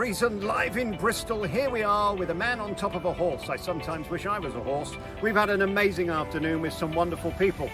Reason live in Bristol. Here we are with a man on top of a horse. I sometimes wish I was a horse. We've had an amazing afternoon with some wonderful people.